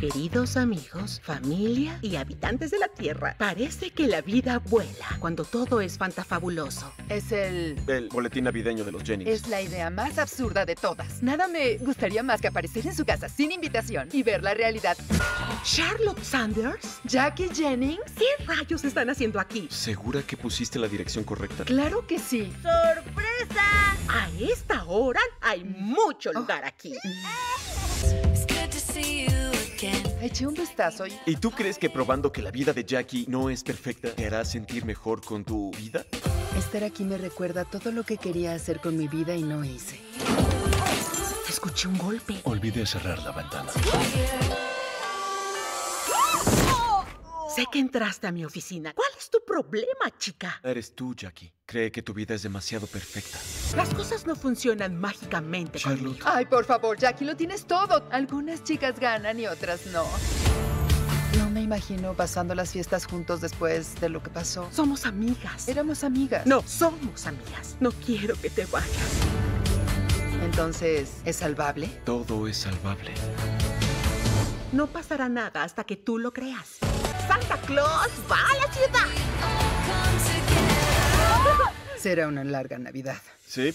Queridos amigos, familia y habitantes de la Tierra, parece que la vida vuela cuando todo es fantafabuloso. Es el... El boletín navideño de los Jennings. Es la idea más absurda de todas. Nada me gustaría más que aparecer en su casa sin invitación y ver la realidad. ¿Charlotte Sanders? ¿Jackie Jennings? ¿Qué rayos están haciendo aquí? ¿Segura que pusiste la dirección correcta? Claro que sí. ¡Sorpresa! A esta hora hay mucho lugar aquí. Eché un vistazo y... ¿Y tú crees que probando que la vida de Jackie no es perfecta te hará sentir mejor con tu vida? Estar aquí me recuerda todo lo que quería hacer con mi vida y no hice. Escuché un golpe. Olvidé cerrar la ventana. Sé que entraste a mi oficina. ¿Cuál es tu problema, chica? Eres tú, Jackie. Cree que tu vida es demasiado perfecta. Las cosas no funcionan mágicamente Charlotte. conmigo. Ay, por favor, Jackie, lo tienes todo. Algunas chicas ganan y otras no. No me imagino pasando las fiestas juntos después de lo que pasó. Somos amigas. Éramos amigas. No, somos amigas. No quiero que te vayas. Entonces, ¿es salvable? Todo es salvable. No pasará nada hasta que tú lo creas. Santa Claus va a la ciudad. Será una larga Navidad. ¿Sí?